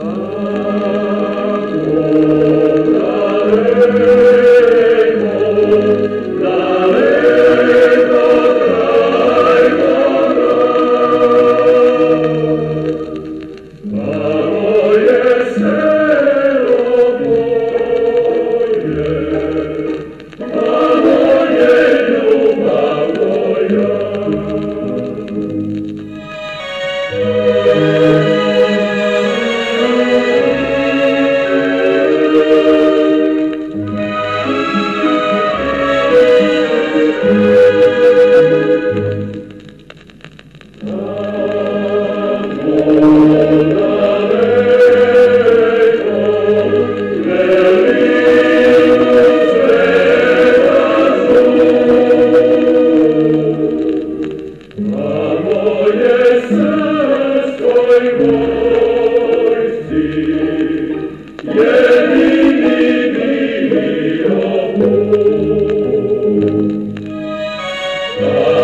ad Oh.